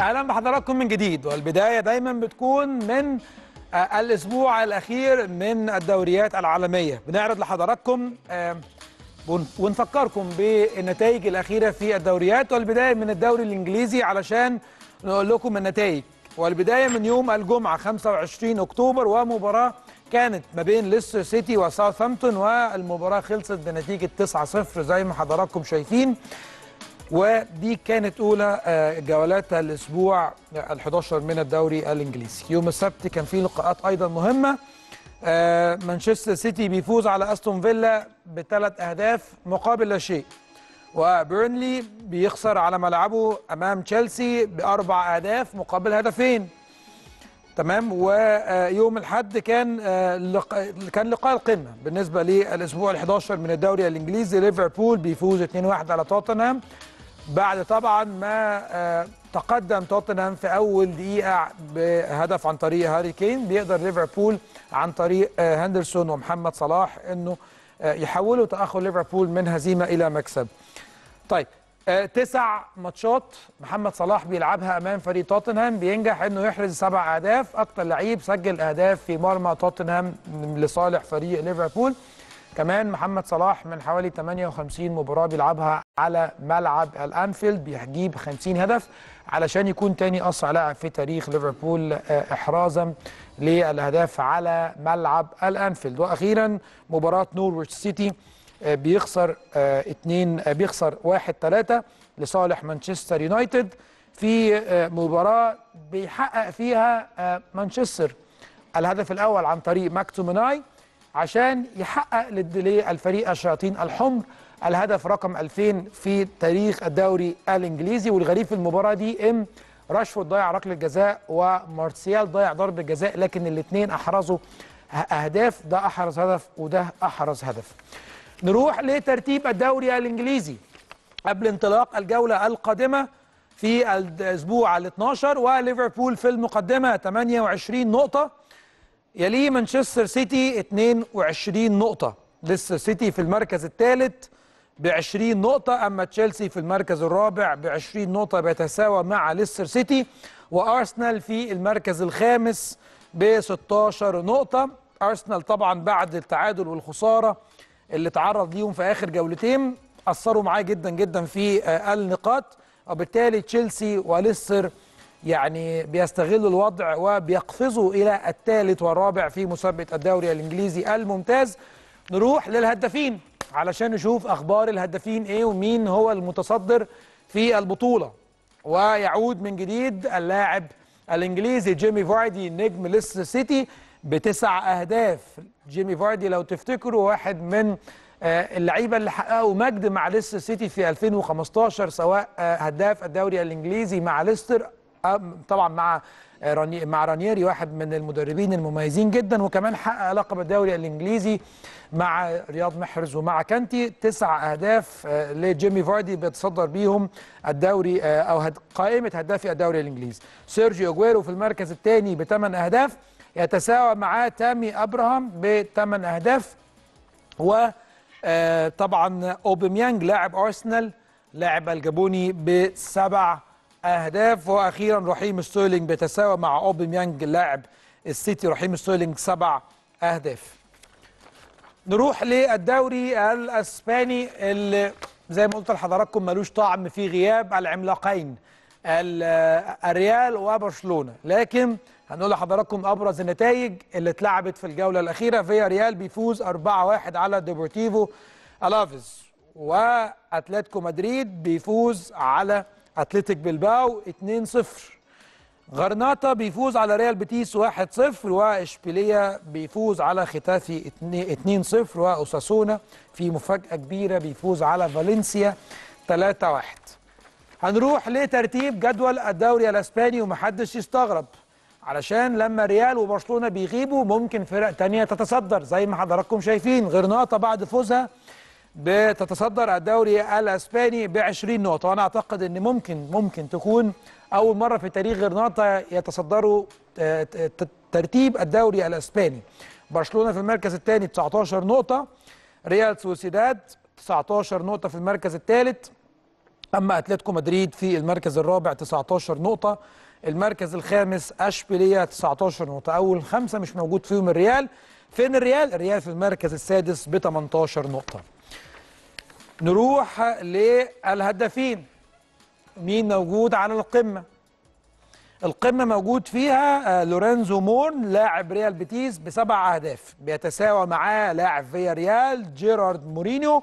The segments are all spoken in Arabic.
أهلا بحضراتكم من جديد والبداية دايما بتكون من آه، الأسبوع الأخير من الدوريات العالمية. بنعرض لحضراتكم آه، ون- ونفكركم بالنتائج الأخيرة في الدوريات والبداية من الدوري الإنجليزي علشان نقول لكم النتائج. والبداية من يوم الجمعة 25 أكتوبر ومباراة كانت ما بين ليستر سيتي وساوثهامبتون والمباراة خلصت بنتيجة 9-0 زي ما حضراتكم شايفين. ودي كانت أولى آه، جولات الأسبوع ال11 من الدوري الإنجليزي. يوم السبت كان في لقاءات أيضا مهمة. آه، مانشستر سيتي بيفوز على أستون فيلا بثلاث أهداف مقابل لا شيء. وبيرنلي بيخسر على ملعبه أمام تشيلسي بأربع أهداف مقابل هدفين. تمام؟ ويوم الأحد كان آه، لق- كان لقاء القمة. بالنسبة للأسبوع ال11 من الدوري الإنجليزي ليفربول بيفوز 2-1 على توتنهام. بعد طبعا ما آه، تقدم توتنهام في أول دقيقة بهدف عن طريق هاري كين بيقدر ليفربول عن طريق آه، هندرسون ومحمد صلاح إنه آه، يحولوا تأخر ليفربول من هزيمة إلى مكسب. طيب تسع ماتشات محمد صلاح بيلعبها أمام فريق توتنهام بينجح إنه يحرز سبع أهداف. أكتر لعيب سجل أهداف في مرمى توتنهام لصالح فريق ليفربول. كمان محمد صلاح من حوالي 58 مباراة بيلعبها على ملعب الأنفيلد بيجيب 50 هدف علشان يكون تاني اسرع لاعب في تاريخ ليفربول آه، احرازا للاهداف على ملعب الأنفيلد. وأخيرا مباراة نورويتش سيتي آه، بيخسر اتنين آه، بيخسر واحد ثلاثة لصالح مانشستر يونايتد في مباراة بيحقق فيها مانشستر. الهدف الأول عن طريق ماكتوميناي. عشان يحقق للفريق الشياطين الحمر الهدف رقم 2000 في تاريخ الدوري الإنجليزي. والغريب في المباراة دي إن راشفورد ضيع ركلة جزاء ومارسيال ضيع ضربة جزاء لكن الاثنين أحرزوا ه- أهداف. ده أحرز هدف وده أحرز هدف. نروح لترتيب الدوري الإنجليزي. قبل انطلاق الجولة القادمة في الأسبوع ال 12 وليفربول في المقدمة 28 نقطة. يليه مانشستر سيتي 22 نقطة. لسه سيتي في المركز الثالث ب 20 نقطة أما تشيلسي في المركز الرابع ب 20 نقطة بيتساوى مع ليستر سيتي. وأرسنال في المركز الخامس ب 16 نقطة. أرسنال طبعا بعد التعادل والخسارة اللي تعرض ليهم في آخر جولتين أثروا معاه جدا جدا في آه، النقاط. وبالتالي تشيلسي وليستر يعني بيستغلوا الوضع وبيقفزوا إلى الثالث والرابع في مسابقة الدوري الإنجليزي الممتاز. نروح للهدافين علشان نشوف أخبار الهدافين إيه ومين هو المتصدر في البطولة. ويعود من جديد اللاعب الإنجليزي جيمي فاردي نجم ليستر سيتي بتسع أهداف. جيمي فاردي لو تفتكروا واحد من آه، اللعيبة اللي حققوا مجد مع ليستر سيتي في 2015 سواء آه، هداف الدوري الإنجليزي مع ليستر طبعا مع آه، راني مع رانييري واحد من المدربين المميزين جدا وكمان حقق لقب الدوري الإنجليزي مع رياض محرز ومع كانتي. تسع أهداف آه، لجيمي فاردي بيتصدر بيهم الدوري آه، أو قائمة هدافي الدوري الإنجليزي. سيرجيو اجويرو في المركز الثاني بثمان أهداف. يتساوى معاه تامي أبراهام بثمان أهداف. وطبعا أوباميانج لاعب أرسنال لاعب الجابوني بسبع أهداف. وأخيرا رحيم ستيرلينج بيتساوى مع أوباميانج لاعب السيتي رحيم ستيرلينج سبع أهداف. نروح للدوري الأسباني اللي زي ما قلت لحضراتكم ملوش طعم في غياب العملاقين ال- الريال وبرشلونة. لكن هنقول لحضراتكم أبرز النتائج اللي اتلعبت في الجولة الأخيرة. فيا ريال بيفوز 4-1 على ديبورتيفو ألافيز وأتلتيكو مدريد بيفوز على أتلتيك بلباو 2-0 غرناطة بيفوز على ريال بيتيس 1-0 وإشبيلية بيفوز على ختافي 2-0 وأوساسونا في مفاجأة كبيرة بيفوز على فالنسيا 3-1 هنروح لترتيب جدول الدوري الإسباني ومحدش يستغرب علشان لما ريال وبرشلونة بيغيبوا ممكن فرق تانية تتصدر زي ما حضراتكم شايفين. غرناطة بعد فوزها بتتصدر الدوري الإسباني ب 20 نقطة وأنا أعتقد إن ممكن ممكن تكون أول مرة في تاريخ غرناطة يتصدروا آه، ترتيب الدوري الإسباني. برشلونة في المركز الثاني 19 نقطة ريال سوسيداد 19 نقطة في المركز الثالث أما أتلتيكو مدريد في المركز الرابع 19 نقطة المركز الخامس أشبيلية 19 نقطة. أول خمسة مش موجود فيهم الريال. فين الريال؟ الريال في المركز السادس ب 18 نقطة. نروح للهدافين. مين موجود على القمة؟ القمة موجود فيها لورينزو مورون لاعب ريال بيتيس بسبع أهداف. بيتساوى معاه لاعب فيا ريال جيرارد مورينو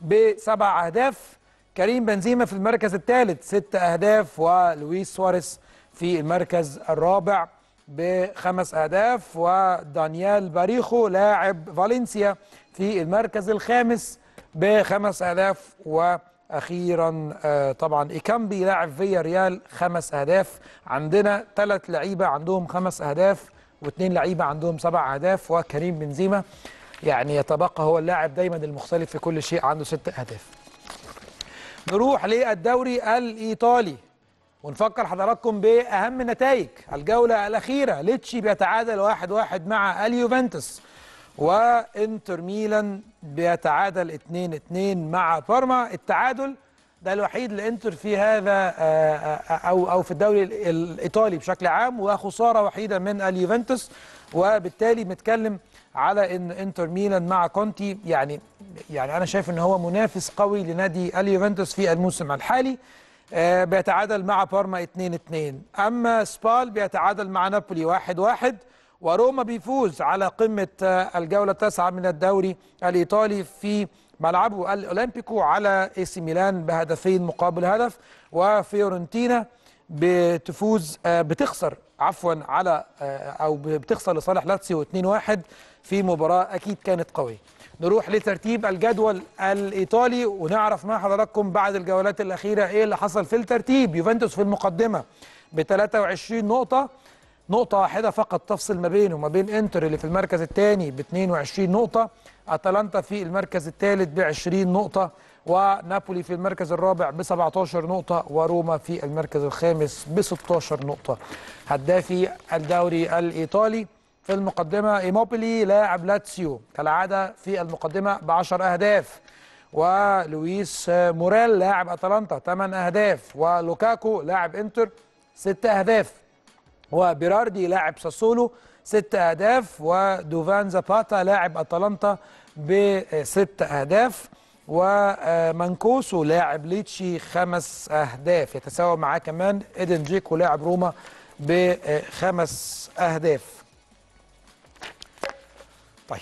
بسبع أهداف. كريم بنزيما في المركز الثالث ست أهداف ولويس سواريز في المركز الرابع بخمس أهداف. ودانيال باريخو لاعب فالنسيا في المركز الخامس بخمس اهداف وأخيرا طبعا. إيكامبي لاعب فيا ريال خمس اهداف عندنا ثلاث لعيبة عندهم خمس اهداف واثنين لعيبة عندهم سبع اهداف وكريم بنزيما يعني يتبقى هو اللاعب دايما المختلف في كل شيء عنده ست اهداف نروح للدوري الإيطالي. ونفكر حضراتكم بأهم نتائج الجولة الأخيرة ليتشي بيتعادل واحد واحد مع اليوفنتوس. وانتر ميلان بيتعادل 2 2 مع بارما. التعادل ده الوحيد لانتر في هذا أو أو في الدوري الإيطالي بشكل عام وخسارة وحيدة من اليوفنتوس. وبالتالي بنتكلم على إن انتر ميلان مع كونتي. يعني يعني أنا شايف إن هو منافس قوي لنادي اليوفنتوس في الموسم الحالي. آه بيتعادل مع بارما 2 2 أما سبال بيتعادل مع نابولي 1 1 وروما بيفوز على قمة آه الجولة التاسعة من الدوري الإيطالي في ملعبه الأولمبيكو على إي سي ميلان بهدفين مقابل هدف وفيورنتينا بتفوز آه بتخسر عفوا على أو بتخسر لصالح لاتسيو 2-1 في مباراة أكيد كانت قوية. نروح لترتيب الجدول الإيطالي ونعرف مع حضراتكم بعد الجولات الأخيرة إيه اللي حصل في الترتيب يوفنتوس في المقدمة ب 23 نقطة نقطة واحدة فقط تفصل ما بينه وما بين إنتر اللي في المركز الثاني ب 22 نقطة، أتلانتا في المركز الثالث ب 20 نقطة، ونابولي في المركز الرابع ب 17 نقطة وروما في المركز الخامس ب 16 نقطة. هدافي الدوري الإيطالي في المقدمة إيموبيلي لاعب لاتسيو كالعادة في المقدمة ب 10 أهداف ولويس موريل لاعب أتلانتا 8 أهداف ولوكاكو لاعب إنتر 6 أهداف وبيراردي لاعب ساسولو 6 أهداف ودوفان زاباتا لاعب أتلانتا بست أهداف ومانكوسو لاعب ليتشي خمس أهداف. يتساوى معاه كمان إيدن جيكو لاعب روما بخمس أهداف. طيب.